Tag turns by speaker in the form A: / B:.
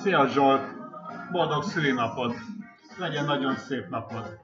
A: Szia Zsolt! Boldog szülinapod! Legyen nagyon szép napod!